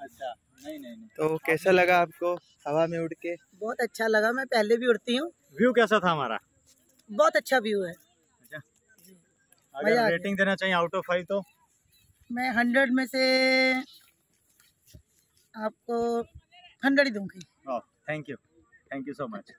अच्छा, नहीं नहीं नहीं। तो कैसा लगा आपको हवा में उड़ के? बहुत अच्छा लगा मैं पहले भी उड़ती हूँ। व्यू कैसा था हमारा? बहुत अच्छा व्यू है। अच्छा। अगर रेटिंग देना चाहिए आउट ऑफ़ फाइव तो? मैं हंड्रेड में से आपको हंड्रेड ही दूँगी। Thank you thank you so much